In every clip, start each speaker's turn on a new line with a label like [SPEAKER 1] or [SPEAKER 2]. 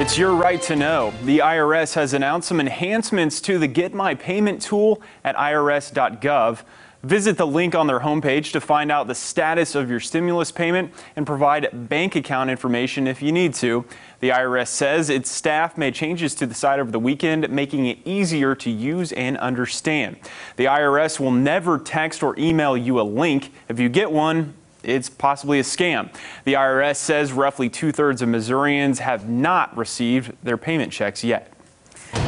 [SPEAKER 1] It's your right to know. The IRS has announced some enhancements to the Get My Payment tool at irs.gov. Visit the link on their homepage to find out the status of your stimulus payment and provide bank account information if you need to. The IRS says its staff made changes to the site over the weekend, making it easier to use and understand. The IRS will never text or email you a link. If you get one, it's possibly a scam. The IRS says roughly two thirds of Missourians have not received their payment checks yet.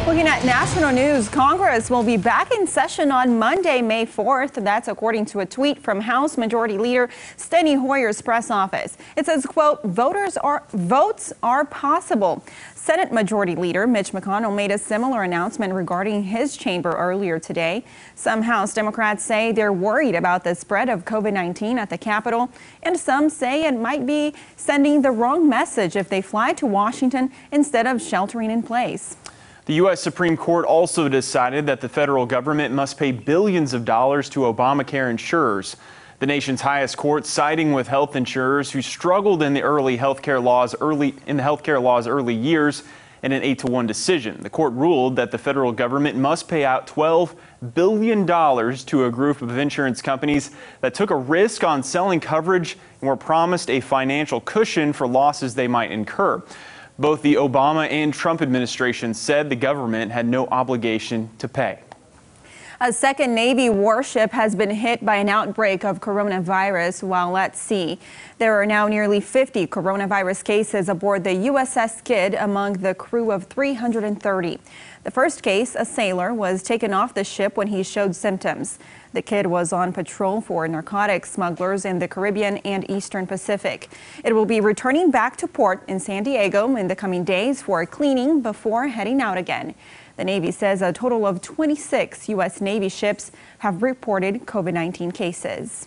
[SPEAKER 2] Looking at national news, Congress will be back in session on Monday, May 4th. That's according to a tweet from House Majority Leader Steny Hoyer's press office. It says, quote, voters are votes are possible. Senate Majority Leader Mitch McConnell made a similar announcement regarding his chamber earlier today. Some House Democrats say they're worried about the spread of COVID-19 at the Capitol, and some say it might be sending the wrong message if they fly to Washington instead of sheltering in place.
[SPEAKER 1] The U.S. Supreme Court also decided that the federal government must pay billions of dollars to Obamacare insurers. The nation's highest court siding with health insurers who struggled in the early healthcare laws early in the healthcare laws early years in an 8 to 1 decision. The court ruled that the federal government must pay out 12 billion dollars to a group of insurance companies that took a risk on selling coverage and were promised a financial cushion for losses they might incur. Both the Obama and Trump administrations said the government had no obligation to pay.
[SPEAKER 2] A second Navy warship has been hit by an outbreak of coronavirus while at sea. There are now nearly 50 coronavirus cases aboard the USS Kidd among the crew of 330. The first case, a sailor, was taken off the ship when he showed symptoms. The Kidd was on patrol for narcotics smugglers in the Caribbean and Eastern Pacific. It will be returning back to port in San Diego in the coming days for cleaning before heading out again. The Navy says a total of 26 U.S. Navy ships have reported COVID-19 cases.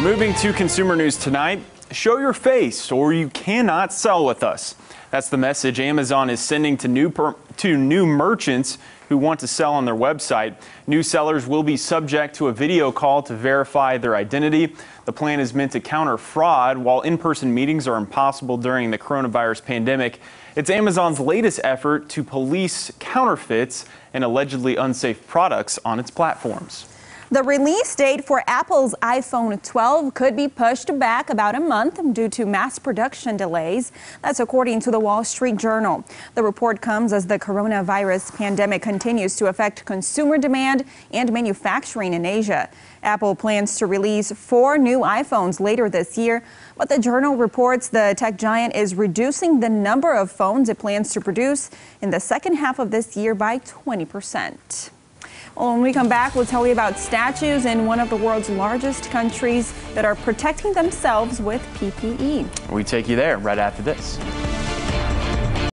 [SPEAKER 1] Moving to consumer news tonight, show your face or you cannot sell with us. That's the message Amazon is sending to new to new merchants who want to sell on their website. New sellers will be subject to a video call to verify their identity. The plan is meant to counter fraud while in-person meetings are impossible during the coronavirus pandemic. It's Amazon's latest effort to police counterfeits and allegedly unsafe products on its platforms.
[SPEAKER 2] The release date for Apple's iPhone 12 could be pushed back about a month due to mass production delays. That's according to the Wall Street Journal. The report comes as the coronavirus pandemic continues to affect consumer demand and manufacturing in Asia. Apple plans to release four new iPhones later this year, but the journal reports the tech giant is reducing the number of phones it plans to produce in the second half of this year by 20 percent. Well, when we come back, we'll tell you about statues in one of the world's largest countries that are protecting themselves with PPE.
[SPEAKER 1] We take you there right after this.